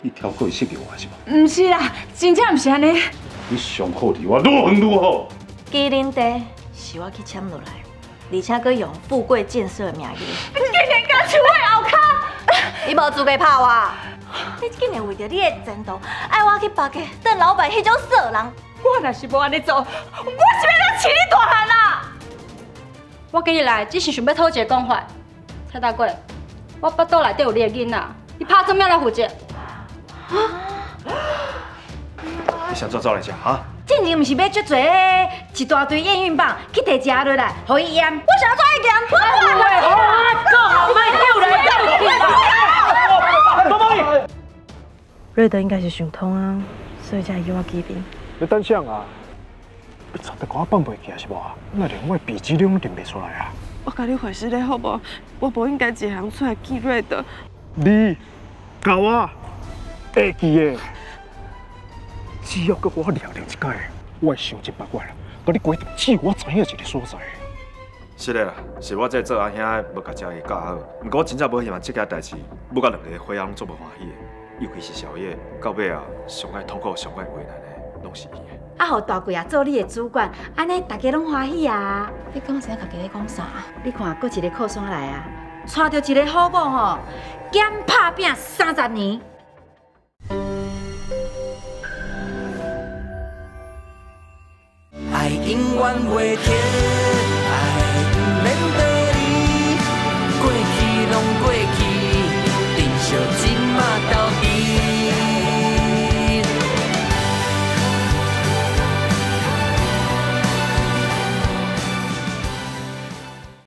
你挑过设计我是吧？唔是啦，真正唔是安尼。你上好离我愈远愈好。基林地是我去签落来，而且佮用富贵建设的名义。你竟然敢抢我后卡！你无资格拍我！你竟然为着你的前途，爱我去别家当老板迄种色人！我若是无安尼做，我是要来饲你大汉啦！我今日来只是想要讨一个讲法，蔡大贵，我腹肚内底有你的囡仔，你拍什么来负责？你想做走来吃啊？进前不是要足多一大堆验孕棒去摕食落来，互伊验。我想做一验，我喂，我讲，卖叫来叫去。多宝瑞德应该是想通啊，所以才叫我机兵。你等啥啊？你差点给我放袂记是无啊？那连我笔记拢认袂出来啊！我甲你回事咧，好无？我无应该一人出来记瑞德。你教我会记的，只要搁我聊聊一摆，我会想尽办法，甲你规定只有我知影一个所在。是的啦，是我这做阿兄无甲家己教好，不过我真正无希望这件代志，要甲两个伙仔拢做无欢喜的，尤其是小叶，到尾啊，上爱痛苦、上爱为难的，拢是伊的。啊，互大贵啊做你的主管，安尼大家拢欢喜啊！你讲啥？大家咧讲啥？你看，搁一个靠山来啊，娶到一个好某吼，兼拍拼三十年。爱永远袂停。